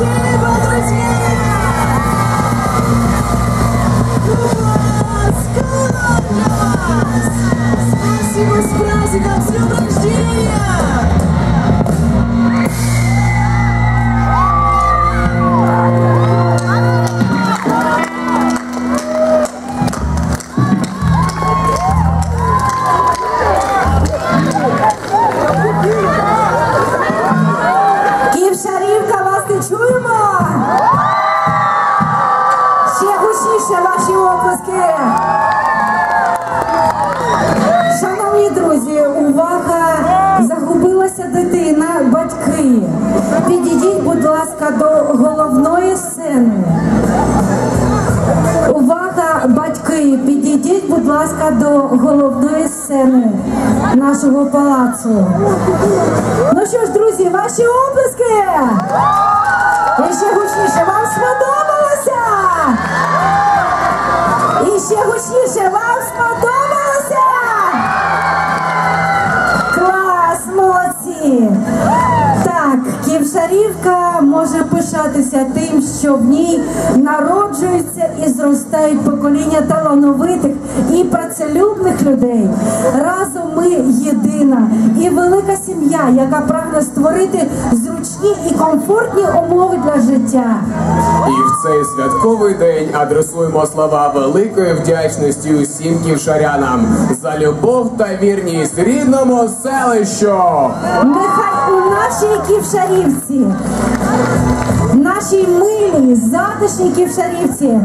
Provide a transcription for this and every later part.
спасибо, друзья! Спасибо с праздником, с днем рождения! Оплески. Шановні друзі, увага! Загубилася дитина, батьки. Підійдіть, будь ласка, до головної сцени. Увага, батьки, підійдіть, будь ласка, до головної сцени нашого палацу. Ну що ж, друзі, ваші оплески! І ще гучніше, вам сподобалося? Ківшарівка може пишатися тим, що в ній народжуються і зростають покоління талановитих і працелюбних людей. Разом ми єдина і велика сім'я, яка прагне створити зручні і комфортні умови для життя. І в цей святковий день адресуємо слова великої вдячності усім ківшарянам за любов та вірність рідному селищу. Нехай у нашій ківшарівці, нашій милій, затишній ківшарівці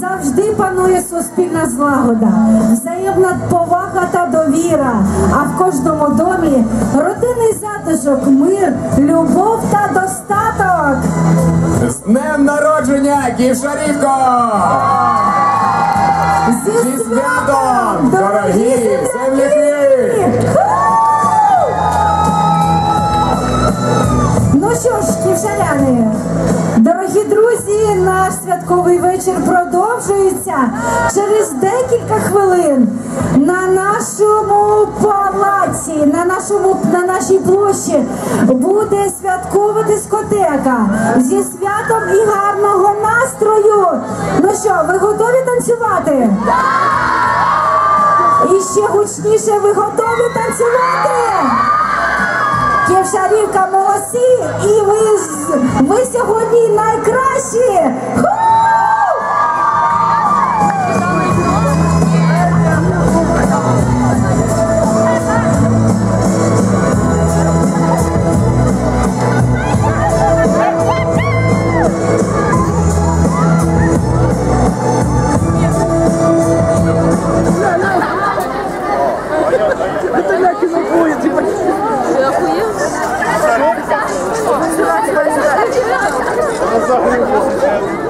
завжди панує суспільна злагода, взаємна повага та довіра. А в кожному домі родинний затишок, мир, любов та достаток. З днем народження, ківшарівко! Зі святом, Ну що ж, ківшаряни, дорогі друзі, наш святковий вечір продовжується. Через декілька хвилин на нашому палаці, на нашому на нашій площі буде святкова дискотека зі святом і гарного настрою. Ну що, ви готові танцювати? І ще гучніше, ви готові танцювати? Євшарівка молодці, і ви ви сьогодні найкращі. Это я кинопоезд, Sorry.